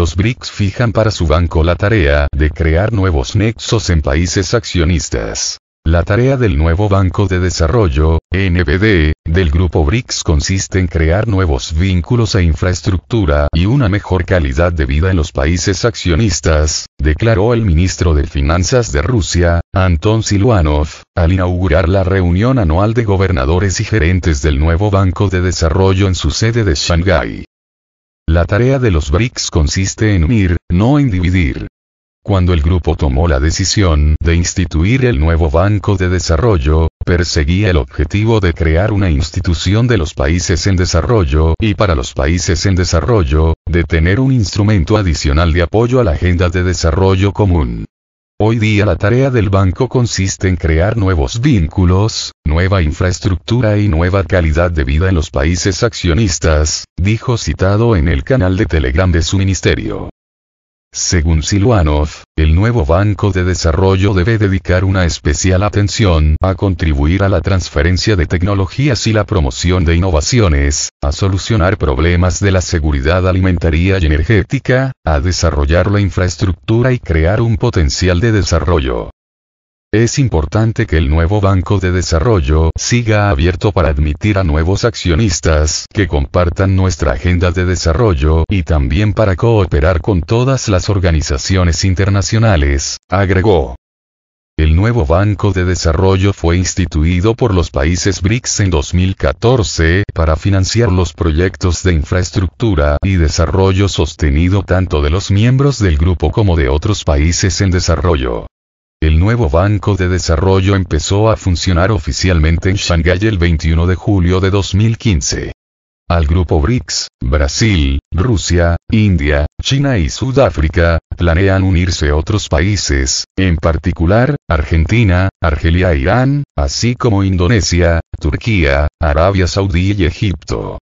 los BRICS fijan para su banco la tarea de crear nuevos nexos en países accionistas. La tarea del nuevo Banco de Desarrollo, NBD, del Grupo BRICS consiste en crear nuevos vínculos e infraestructura y una mejor calidad de vida en los países accionistas, declaró el ministro de Finanzas de Rusia, Anton Siluanov, al inaugurar la reunión anual de gobernadores y gerentes del nuevo Banco de Desarrollo en su sede de Shanghái. La tarea de los BRICS consiste en unir, no en dividir. Cuando el grupo tomó la decisión de instituir el nuevo Banco de Desarrollo, perseguía el objetivo de crear una institución de los países en desarrollo y para los países en desarrollo, de tener un instrumento adicional de apoyo a la agenda de desarrollo común. Hoy día la tarea del banco consiste en crear nuevos vínculos, nueva infraestructura y nueva calidad de vida en los países accionistas, dijo citado en el canal de Telegram de su ministerio. Según Siluanov, el nuevo Banco de Desarrollo debe dedicar una especial atención a contribuir a la transferencia de tecnologías y la promoción de innovaciones, a solucionar problemas de la seguridad alimentaria y energética, a desarrollar la infraestructura y crear un potencial de desarrollo. Es importante que el nuevo Banco de Desarrollo siga abierto para admitir a nuevos accionistas que compartan nuestra agenda de desarrollo y también para cooperar con todas las organizaciones internacionales, agregó. El nuevo Banco de Desarrollo fue instituido por los países BRICS en 2014 para financiar los proyectos de infraestructura y desarrollo sostenido tanto de los miembros del grupo como de otros países en desarrollo. El nuevo Banco de Desarrollo empezó a funcionar oficialmente en Shanghái el 21 de julio de 2015. Al grupo BRICS, Brasil, Rusia, India, China y Sudáfrica, planean unirse otros países, en particular, Argentina, Argelia e Irán, así como Indonesia, Turquía, Arabia Saudí y Egipto.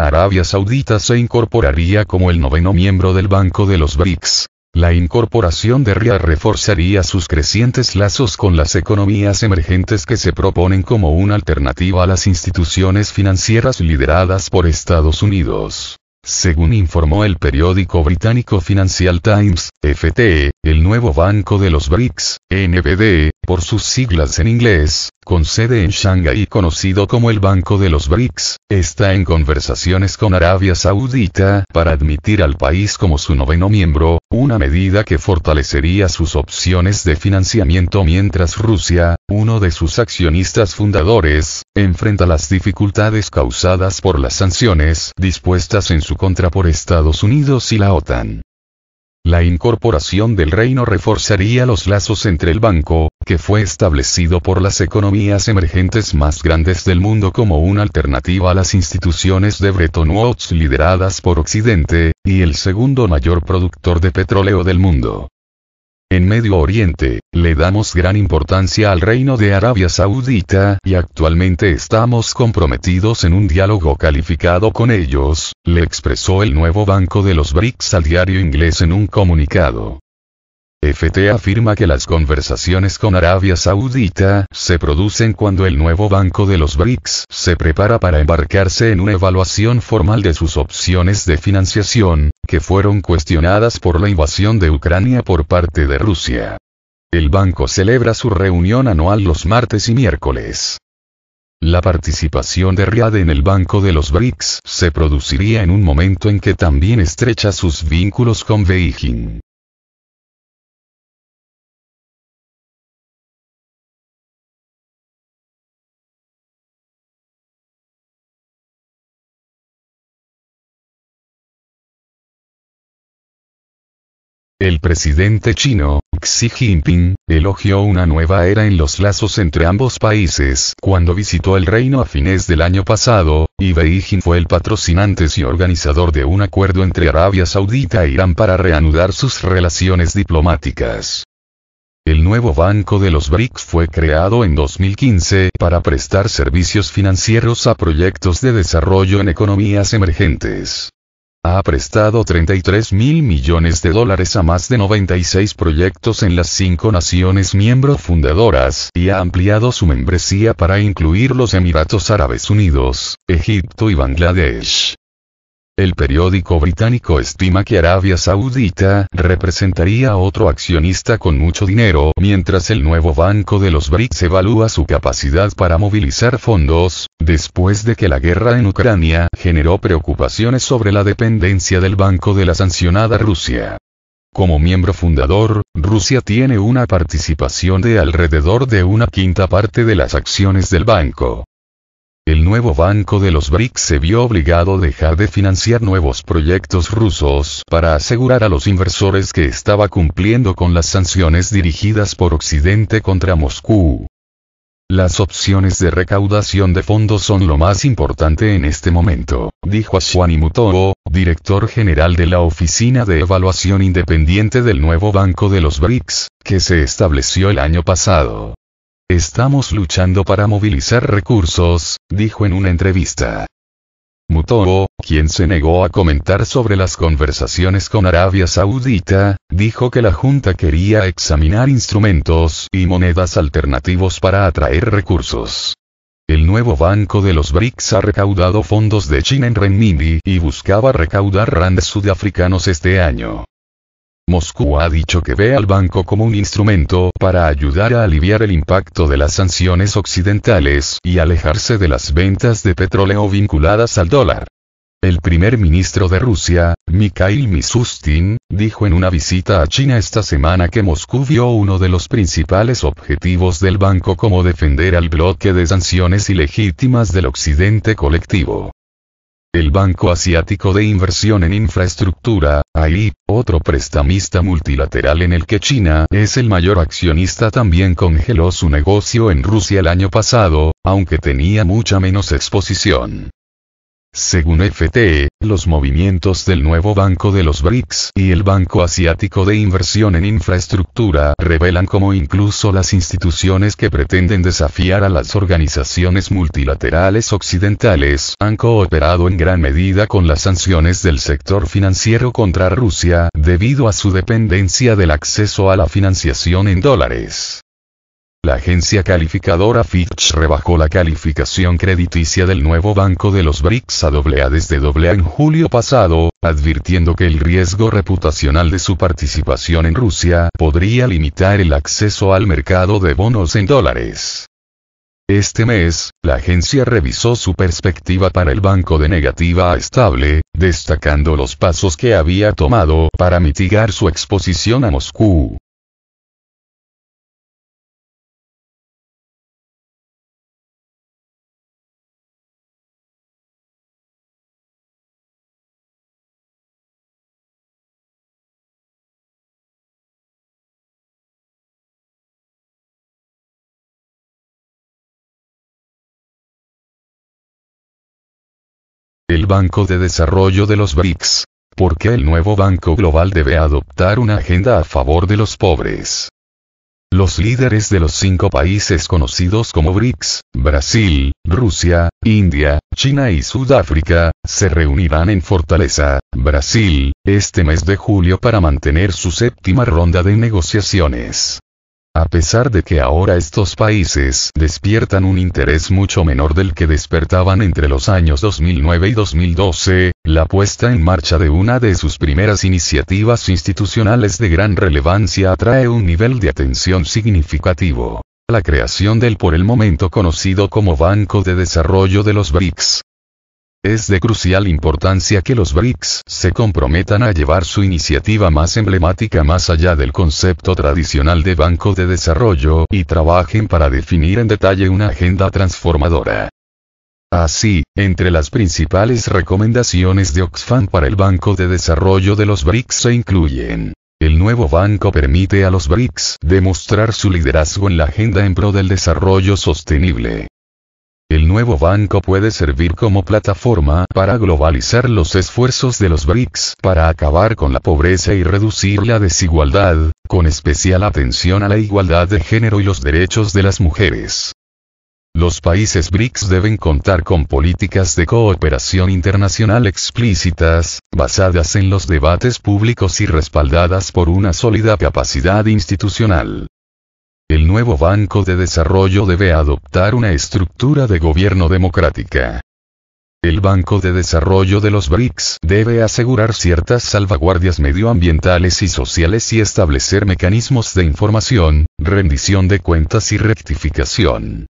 Arabia Saudita se incorporaría como el noveno miembro del Banco de los BRICS. La incorporación de Riyadh reforzaría sus crecientes lazos con las economías emergentes que se proponen como una alternativa a las instituciones financieras lideradas por Estados Unidos. Según informó el periódico británico Financial Times, FT, el nuevo Banco de los BRICS, NBD, por sus siglas en inglés, con sede en Shanghái conocido como el Banco de los BRICS, está en conversaciones con Arabia Saudita para admitir al país como su noveno miembro, una medida que fortalecería sus opciones de financiamiento mientras Rusia, uno de sus accionistas fundadores, enfrenta las dificultades causadas por las sanciones dispuestas en su contra por Estados Unidos y la OTAN. La incorporación del reino reforzaría los lazos entre el banco, que fue establecido por las economías emergentes más grandes del mundo como una alternativa a las instituciones de Bretton Woods lideradas por Occidente, y el segundo mayor productor de petróleo del mundo. En Medio Oriente, le damos gran importancia al reino de Arabia Saudita y actualmente estamos comprometidos en un diálogo calificado con ellos, le expresó el nuevo Banco de los BRICS al diario inglés en un comunicado. FT afirma que las conversaciones con Arabia Saudita se producen cuando el nuevo Banco de los BRICS se prepara para embarcarse en una evaluación formal de sus opciones de financiación, que fueron cuestionadas por la invasión de Ucrania por parte de Rusia. El banco celebra su reunión anual los martes y miércoles. La participación de Riad en el Banco de los BRICS se produciría en un momento en que también estrecha sus vínculos con Beijing. Presidente chino, Xi Jinping, elogió una nueva era en los lazos entre ambos países cuando visitó el reino a fines del año pasado, y Beijing fue el patrocinante y organizador de un acuerdo entre Arabia Saudita e Irán para reanudar sus relaciones diplomáticas. El nuevo Banco de los BRICS fue creado en 2015 para prestar servicios financieros a proyectos de desarrollo en economías emergentes. Ha prestado 33 mil millones de dólares a más de 96 proyectos en las cinco naciones miembros fundadoras y ha ampliado su membresía para incluir los Emiratos Árabes Unidos, Egipto y Bangladesh. El periódico británico estima que Arabia Saudita representaría a otro accionista con mucho dinero, mientras el nuevo banco de los BRICS evalúa su capacidad para movilizar fondos, después de que la guerra en Ucrania generó preocupaciones sobre la dependencia del banco de la sancionada Rusia. Como miembro fundador, Rusia tiene una participación de alrededor de una quinta parte de las acciones del banco. El nuevo banco de los BRICS se vio obligado a dejar de financiar nuevos proyectos rusos para asegurar a los inversores que estaba cumpliendo con las sanciones dirigidas por Occidente contra Moscú. Las opciones de recaudación de fondos son lo más importante en este momento, dijo Ashwani Mutogo, director general de la Oficina de Evaluación Independiente del nuevo Banco de los BRICS, que se estableció el año pasado. Estamos luchando para movilizar recursos, dijo en una entrevista. Mutogo, quien se negó a comentar sobre las conversaciones con Arabia Saudita, dijo que la Junta quería examinar instrumentos y monedas alternativos para atraer recursos. El nuevo banco de los BRICS ha recaudado fondos de China en renminbi y buscaba recaudar randes sudafricanos este año. Moscú ha dicho que ve al banco como un instrumento para ayudar a aliviar el impacto de las sanciones occidentales y alejarse de las ventas de petróleo vinculadas al dólar. El primer ministro de Rusia, Mikhail Mishustin, dijo en una visita a China esta semana que Moscú vio uno de los principales objetivos del banco como defender al bloque de sanciones ilegítimas del occidente colectivo. El Banco Asiático de Inversión en Infraestructura, AI, otro prestamista multilateral en el que China es el mayor accionista también congeló su negocio en Rusia el año pasado, aunque tenía mucha menos exposición. Según FT, los movimientos del nuevo Banco de los BRICS y el Banco Asiático de Inversión en Infraestructura revelan cómo incluso las instituciones que pretenden desafiar a las organizaciones multilaterales occidentales han cooperado en gran medida con las sanciones del sector financiero contra Rusia debido a su dependencia del acceso a la financiación en dólares. La agencia calificadora Fitch rebajó la calificación crediticia del nuevo banco de los BRICS a AA desde AA en julio pasado, advirtiendo que el riesgo reputacional de su participación en Rusia podría limitar el acceso al mercado de bonos en dólares. Este mes, la agencia revisó su perspectiva para el banco de negativa a estable, destacando los pasos que había tomado para mitigar su exposición a Moscú. El Banco de Desarrollo de los BRICS. ¿Por qué el nuevo Banco Global debe adoptar una agenda a favor de los pobres? Los líderes de los cinco países conocidos como BRICS, Brasil, Rusia, India, China y Sudáfrica, se reunirán en Fortaleza, Brasil, este mes de julio para mantener su séptima ronda de negociaciones. A pesar de que ahora estos países despiertan un interés mucho menor del que despertaban entre los años 2009 y 2012, la puesta en marcha de una de sus primeras iniciativas institucionales de gran relevancia atrae un nivel de atención significativo. La creación del por el momento conocido como Banco de Desarrollo de los BRICS, es de crucial importancia que los BRICS se comprometan a llevar su iniciativa más emblemática más allá del concepto tradicional de Banco de Desarrollo y trabajen para definir en detalle una agenda transformadora. Así, entre las principales recomendaciones de Oxfam para el Banco de Desarrollo de los BRICS se incluyen el nuevo banco permite a los BRICS demostrar su liderazgo en la agenda en pro del desarrollo sostenible. El nuevo banco puede servir como plataforma para globalizar los esfuerzos de los BRICS para acabar con la pobreza y reducir la desigualdad, con especial atención a la igualdad de género y los derechos de las mujeres. Los países BRICS deben contar con políticas de cooperación internacional explícitas, basadas en los debates públicos y respaldadas por una sólida capacidad institucional. El nuevo Banco de Desarrollo debe adoptar una estructura de gobierno democrática. El Banco de Desarrollo de los BRICS debe asegurar ciertas salvaguardias medioambientales y sociales y establecer mecanismos de información, rendición de cuentas y rectificación.